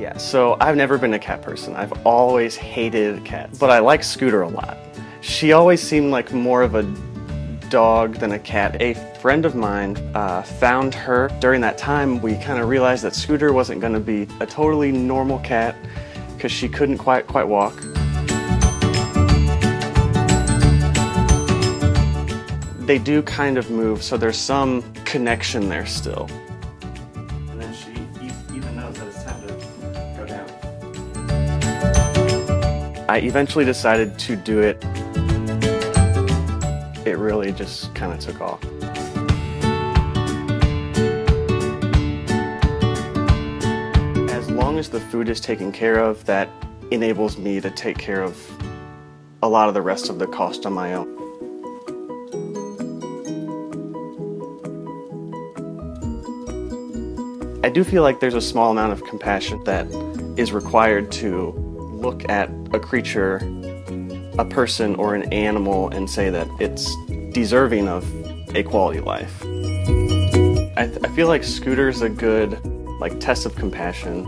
Yeah, so I've never been a cat person. I've always hated cats, but I like Scooter a lot. She always seemed like more of a dog than a cat. A friend of mine uh, found her. During that time, we kind of realized that Scooter wasn't going to be a totally normal cat because she couldn't quite quite walk. They do kind of move, so there's some connection there still. And then she even knows that it's time to I eventually decided to do it. It really just kind of took off. As long as the food is taken care of, that enables me to take care of a lot of the rest of the cost on my own. I do feel like there's a small amount of compassion that is required to look at a creature, a person, or an animal and say that it's deserving of a quality life. I, I feel like Scooter's a good like test of compassion.